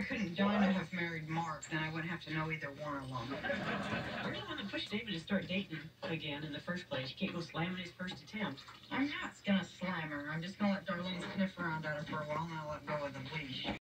I couldn't join or have married Mark, then I wouldn't have to know either one of them. You're want to push David to start dating again in the first place. You can't go slamming his first attempt. I'm not gonna slam her. I'm just gonna let Darlene sniff around at her for a while and I'll let go of.